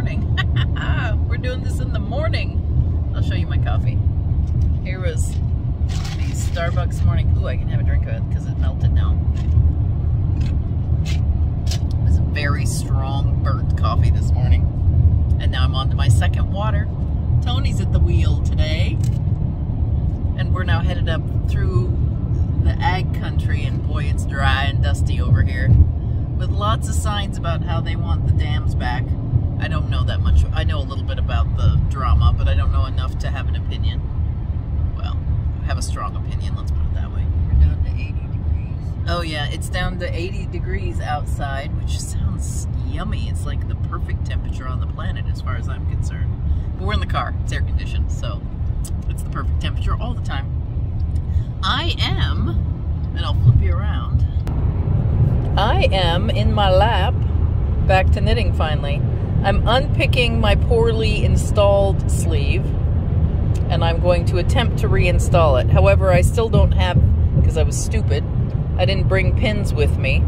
morning. We're doing this in the morning. I'll show you my coffee. Here was the Starbucks morning. Ooh, I can have a drink of it because it melted now. It was a very strong burnt coffee this morning. And now I'm on to my second water. Toni's at the wheel today. And we're now headed up through the ag country. And boy, it's dry and dusty over here. With lots of signs about how they want the dams back. I don't know that much. I know a little bit about the drama, but I don't know enough to have an opinion. Well, I have a strong opinion, let's put it that way. We're down to 80 degrees. Oh yeah, it's down to 80 degrees outside, which sounds yummy. It's like the perfect temperature on the planet as far as I'm concerned. But we're in the car, it's air conditioned, so it's the perfect temperature all the time. I am, and I'll flip you around. I am in my lap, back to knitting finally. I'm unpicking my poorly installed sleeve and I'm going to attempt to reinstall it. However, I still don't have, because I was stupid, I didn't bring pins with me.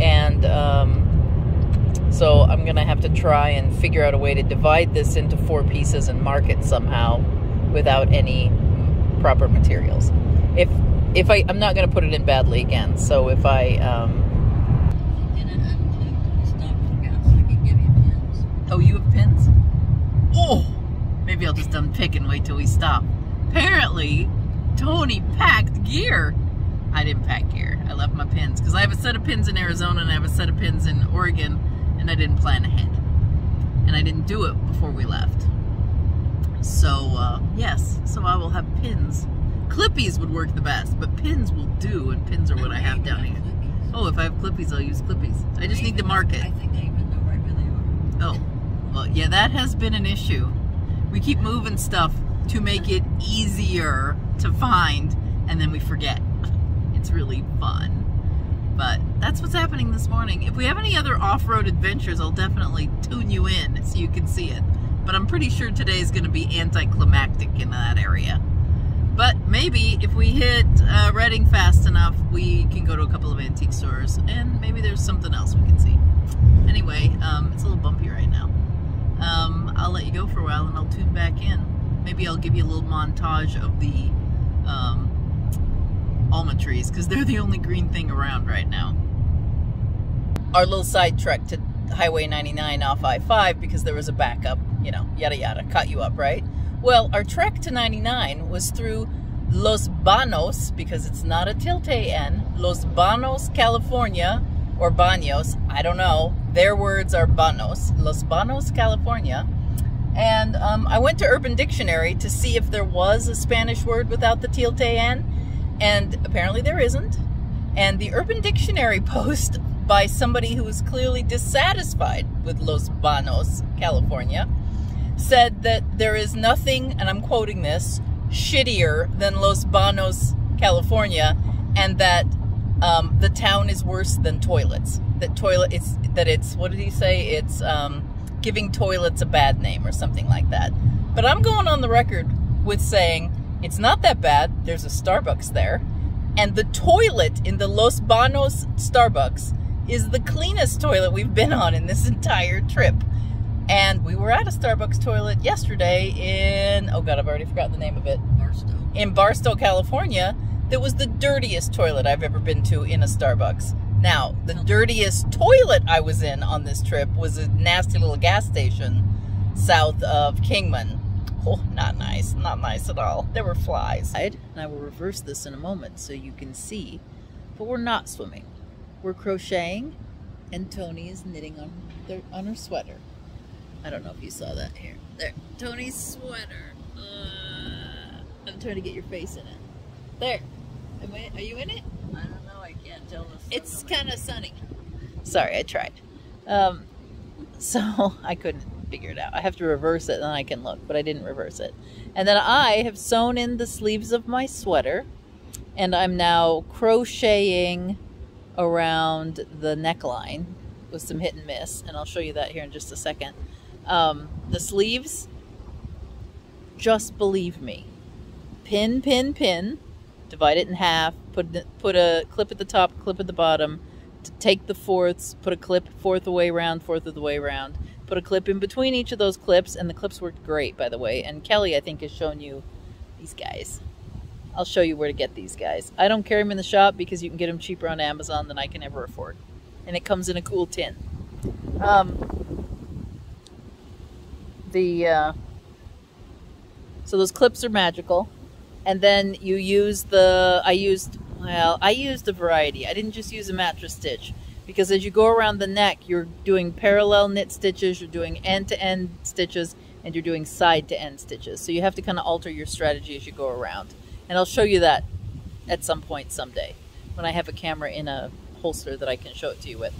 And um, so I'm going to have to try and figure out a way to divide this into four pieces and mark it somehow without any proper materials. If if I, I'm not going to put it in badly again, so if I, um, Oh, you have pins? Oh! Maybe I'll just unpick and wait till we stop. Apparently, Toni packed gear. I didn't pack gear. I left my pins because I have a set of pins in Arizona and I have a set of pins in Oregon and I didn't plan ahead. And I didn't do it before we left. So, uh, yes, so I will have pins. Clippies would work the best, but pins will do, and pins are what I have down here. Oh, if I have clippies, I'll use clippies. I just need to mark it. I think I even know right where they are. Oh, yeah, that has been an issue. We keep moving stuff to make it easier to find, and then we forget. It's really fun. But that's what's happening this morning. If we have any other off-road adventures, I'll definitely tune you in so you can see it. But I'm pretty sure today is going to be anticlimactic in that area. But maybe if we hit uh, Redding fast enough, we can go to a couple of antique stores, and maybe there's something else we can see. Anyway, um, it's a little bumpy right now. Um, I'll let you go for a while, and I'll tune back in. Maybe I'll give you a little montage of the um, almond trees, because they're the only green thing around right now. Our little side trek to Highway 99 off I-5 because there was a backup, you know, yada yada, caught you up, right? Well, our trek to 99 was through Los Banos, because it's not a tilde N, Los Banos, California, or Banos, I don't know. Their words are Banos, Los Banos, California. And um, I went to Urban Dictionary to see if there was a Spanish word without the tilde N, and apparently there isn't. And the Urban Dictionary post by somebody who was clearly dissatisfied with Los Banos, California, said that there is nothing, and I'm quoting this, shittier than Los Banos, California, and that um, the town is worse than toilets. That toilet, it's that it's what did he say? It's um, giving toilets a bad name or something like that. But I'm going on the record with saying it's not that bad. There's a Starbucks there, and the toilet in the Los Banos Starbucks is the cleanest toilet we've been on in this entire trip. And we were at a Starbucks toilet yesterday in, oh God, I've already forgotten the name of it, Barstow. in Barstow, California, that was the dirtiest toilet I've ever been to in a Starbucks. Now, the dirtiest toilet I was in on this trip was a nasty little gas station south of Kingman. Oh, not nice. Not nice at all. There were flies. And I will reverse this in a moment so you can see. But we're not swimming. We're crocheting, and Toni is knitting on, their, on her sweater. I don't know if you saw that here. There, Toni's sweater. Uh, I'm trying to get your face in it. There. Are you in it? I don't know. I can't tell. The sun It's kind of sunny. Sorry, I tried. Um, so I couldn't figure it out. I have to reverse it, and then I can look, but I didn't reverse it. And then I have sewn in the sleeves of my sweater, and I'm now crocheting around the neckline with some hit and miss, and I'll show you that here in just a second. Um, the sleeves, just believe me. Pin, pin, pin. Divide it in half. Put put a clip at the top, clip at the bottom. Take the fourths, put a clip fourth away round, fourth of the way round. put a clip in between each of those clips, and the clips worked great, by the way. And Kelly, I think, has shown you these guys. I'll show you where to get these guys. I don't carry them in the shop because you can get them cheaper on Amazon than I can ever afford. And it comes in a cool tin. Um, the uh, so those clips are magical, and then you use the. I used well. I used a variety. I didn't just use a mattress stitch because as you go around the neck, you're doing parallel knit stitches, you're doing end to end stitches, and you're doing side to end stitches. So you have to kind of alter your strategy as you go around. And I'll show you that at some point someday when I have a camera in a holster that I can show it to you with.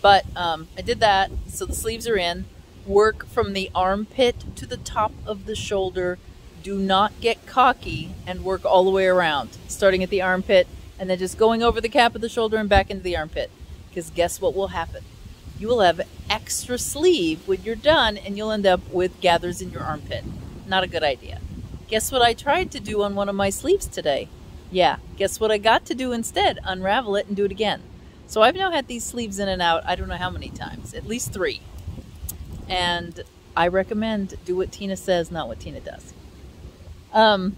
But um, I did that, so the sleeves are in. Work from the armpit to the top of the shoulder. Do not get cocky and work all the way around, starting at the armpit and then just going over the cap of the shoulder and back into the armpit. Because guess what will happen? You will have extra sleeve when you're done and you'll end up with gathers in your armpit. Not a good idea. Guess what I tried to do on one of my sleeves today? Yeah, guess what I got to do instead? Unravel it and do it again. So I've now had these sleeves in and out, I don't know how many times, at least three. And I recommend do what Tina says, not what Tina does. Um,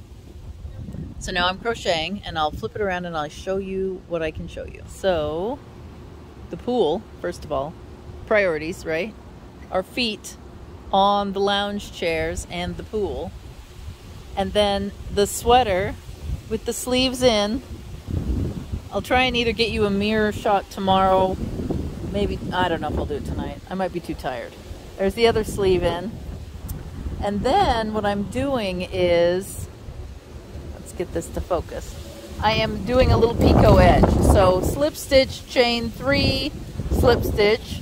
so now I'm crocheting and I'll flip it around and I'll show you what I can show you. So the pool, first of all, priorities, right? Our feet on the lounge chairs and the pool and then the sweater with the sleeves in. I'll try and either get you a mirror shot tomorrow. Maybe, I don't know if I'll do it tonight. I might be too tired. There's the other sleeve in. And then what I'm doing is, let's get this to focus. I am doing a little picot edge. So slip stitch, chain three, slip stitch.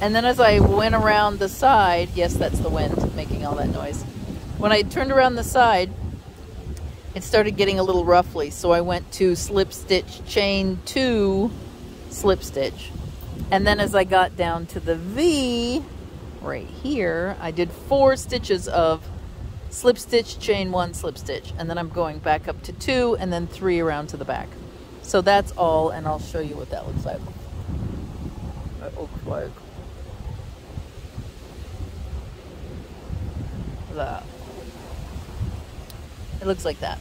And then as I went around the side, yes, that's the wind making all that noise. When I turned around the side, it started getting a little roughly. so I went to slip stitch chain two slip stitch. And then as I got down to the V, right here, I did four stitches of slip stitch, chain one, slip stitch. And then I'm going back up to two and then three around to the back. So that's all, and I'll show you what that looks like. That looks like that. It looks like that.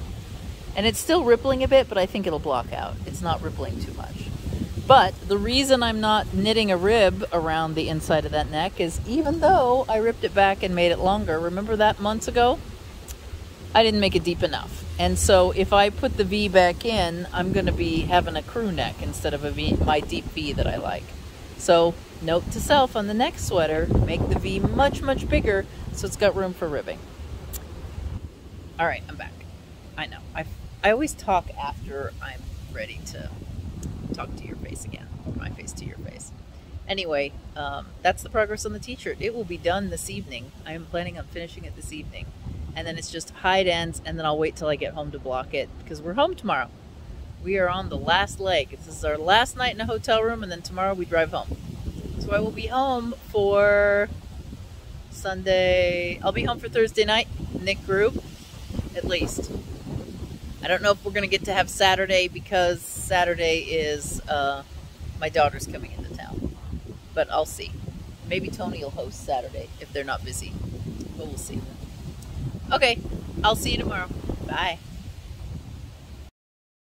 And it's still rippling a bit, but I think it'll block out. It's not rippling too much. But the reason I'm not knitting a rib around the inside of that neck is even though I ripped it back and made it longer, remember that months ago? I didn't make it deep enough. And so if I put the V back in, I'm going to be having a crew neck instead of a V, my deep V that I like. So note to self on the next sweater, make the V much, much bigger so it's got room for ribbing. All right, I'm back. I know. I I always talk after I'm ready to talk to your face again, my face to your face. Anyway, um, that's the progress on the t-shirt. It will be done this evening. I am planning on finishing it this evening, and then it's just hide ends, and then I'll wait till I get home to block it because we're home tomorrow. We are on the last leg. This is our last night in a hotel room, and then tomorrow we drive home. So I will be home for Sunday. I'll be home for Thursday night, knit group at least. I don't know if we're going to get to have Saturday because Saturday is uh, my daughter's coming into town. But I'll see. Maybe Toni will host Saturday if they're not busy. But we'll see. Okay, I'll see you tomorrow. Bye.